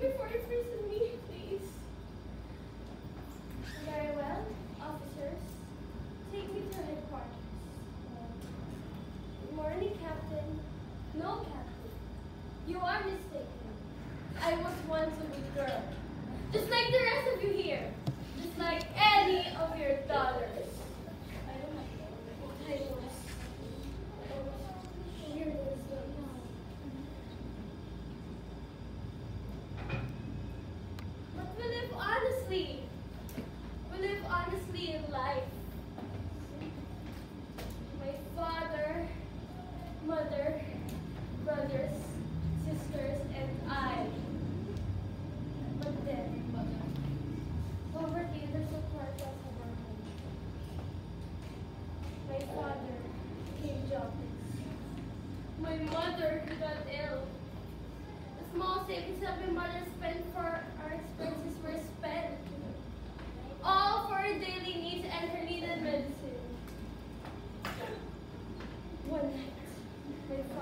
before you imprison me, please. Very well, officers. Take me to headquarters. Good morning, Captain. No, Captain. You are mistaken. I was once a good girl. Just like the rest of you honestly. We live honestly in life. My father, mother, brothers, sisters, and I. But then, poverty is a part of our home. My father came jobless. My mother got ill. The small savings that my mother spent for our expenses were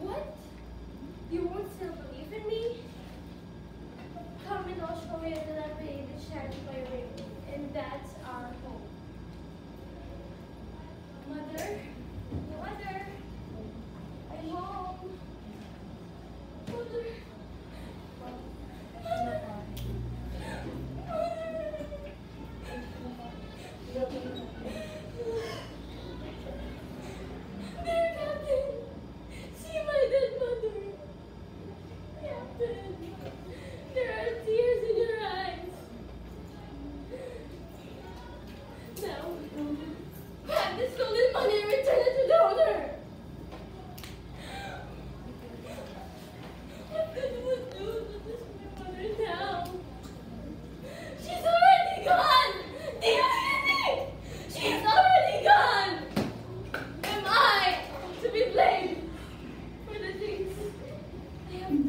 What? You won't still believe in me?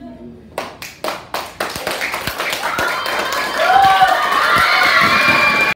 Amen.